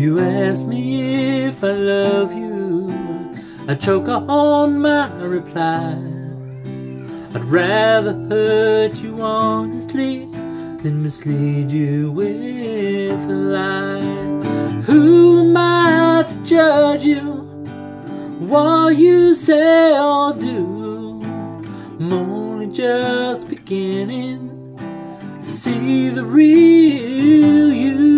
if I love you, I choke on my reply. I'd rather hurt you honestly than mislead you with a lie. Who am I to judge you? What you say or do? I'm only just beginning to see the real you.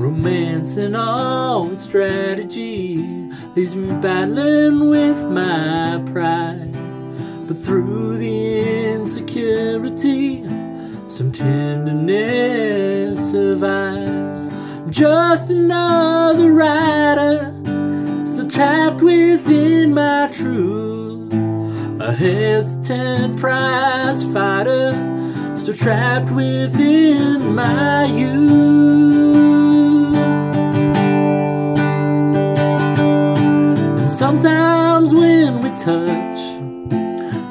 Romance and all its strategy leaves me battling with my pride. But through the insecurity, some tenderness survives. Just another rider, still trapped within my truth. A hesitant prize fighter, still trapped within my sometimes when we touch,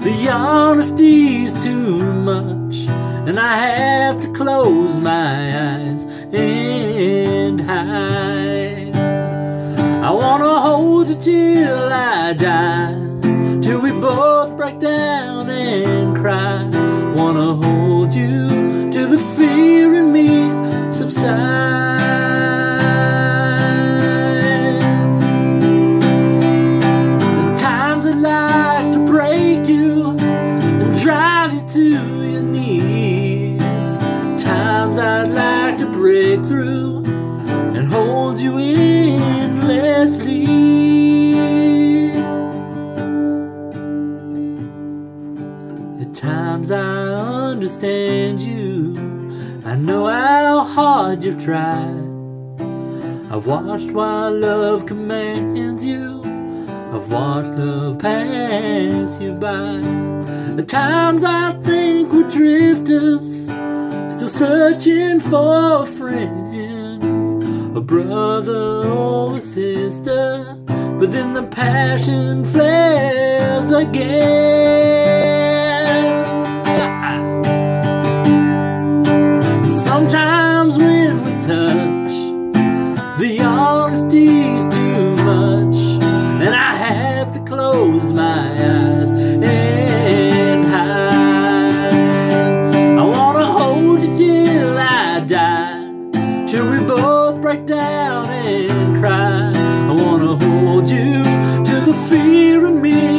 the honesty's too much, and I have to close my eyes and hide. I wanna hold you till I die, till we both break down and cry. Wanna hold you I understand you. I know how hard you've tried. I've watched while love commands you. I've watched love pass you by. The times I think we're drifters, still searching for a friend, a brother or a sister. But then the passion flares again. The honesty's too much, and I have to close my eyes and hide. I wanna hold you till I die, till we both break down and cry. I wanna hold you till the fear in me